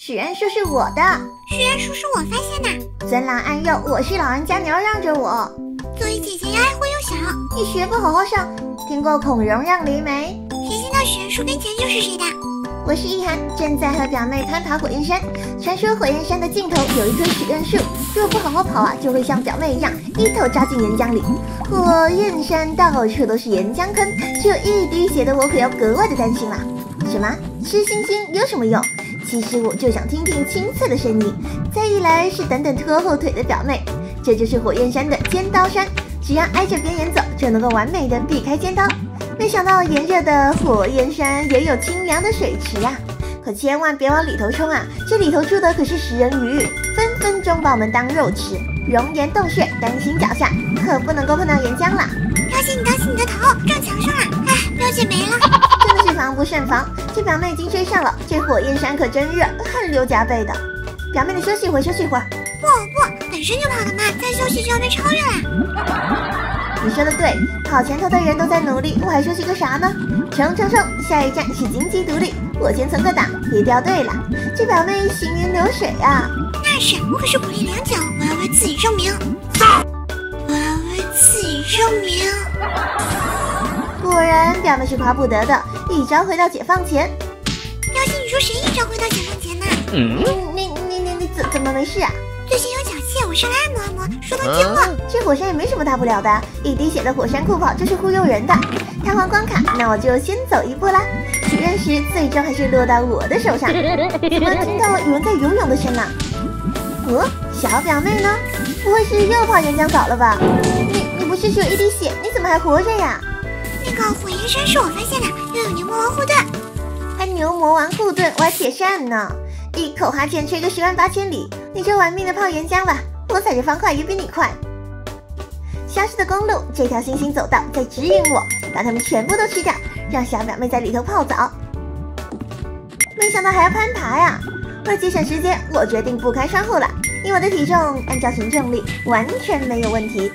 许愿树是我的，许愿树是我发现的。尊老爱幼，我是老人家，你要让着我。作为姐姐要爱护幼小，你学不好好上。听过孔融让梨没？谁先到许愿树跟前就是谁的。我是一涵，正在和表妹攀爬火焰山。传说火焰山的尽头有一棵许愿树，若不好好跑啊，就会像表妹一样一头扎进岩浆里。火焰山到处都是岩浆坑，只有一滴血的我可要格外的担心了。什么？吃星星有什么用？其实我就想听听青刺的声音。再一来是等等拖后腿的表妹，这就是火焰山的尖刀山，只要挨着边缘走，就能够完美的避开尖刀。没想到炎热的火焰山也有清凉的水池啊！可千万别往里头冲啊，这里头住的可是食人鱼，分分钟把我们当肉吃。熔岩洞穴，当心脚下，可不能够碰到岩浆了。的是防。这表妹已经追上了，这火焰山可真热，汗流浃背的。表妹，你休息一会儿，休息一会儿。不不，本身就跑得慢，再休息就要被超越了。你说的对，跑前头的人都在努力，我还休息个啥呢？冲冲冲！下一站是荆棘独立，我先存个档，别掉队了。这表妹行云流水啊！那是，我可是苦力良久，我要为自己证明。我要为自己证明。果然，表妹是夸不得的，一招回到解放前。表姐，你说谁一招回到解放前呢？嗯，你你你你怎怎么没事啊？最近有脚气，我上来按摩按摩，说都听了。这火山也没什么大不了的，一滴血的火山酷跑就是忽悠人的。弹簧关卡，那我就先走一步啦。许愿石最终还是落到我的手上。怎么听到有人在游泳的声啊？哦，小表妹呢？不会是又跑岩浆澡了吧？你你不是只有一滴血，你怎么还活着呀？那个火焰山是我发现的，又有牛魔王护盾，还牛魔王护盾，我还铁扇呢。一口哈欠吹个十万八千里，你就玩命的泡岩浆吧，我踩着方块也比你快。消失的公路，这条星星走道在指引我，把它们全部都吃掉，让小表妹在里头泡澡。没想到还要攀爬呀！为了节省时间，我决定不开窗户了，以我的体重，按照行重力完全没有问题。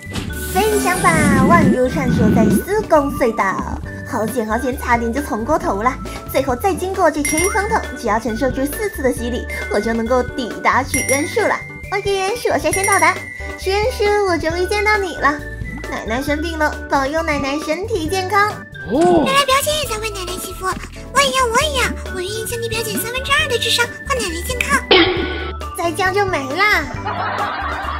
飞翔吧，宛如穿梭在时光隧道，好险好险，差点就冲过头了。最后再经过这吹风筒，只要承受住四次的洗礼，我就能够抵达许愿树了。哦耶，是我率先到达许愿树，我终于见到你了。奶奶生病了，保佑奶奶身体健康。哦原来表姐也在为奶奶祈福，我也要，我也要，我愿意降低表姐三分之二的智商，换奶奶健康。再降就没啦。